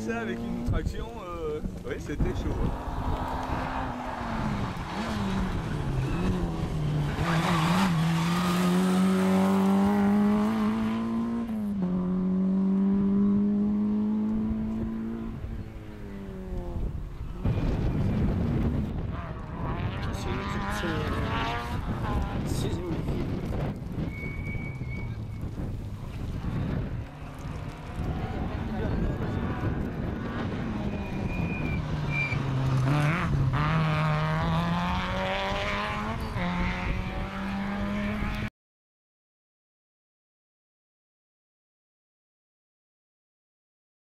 ça avec une traction, euh, oui, c'était chaud. Hein.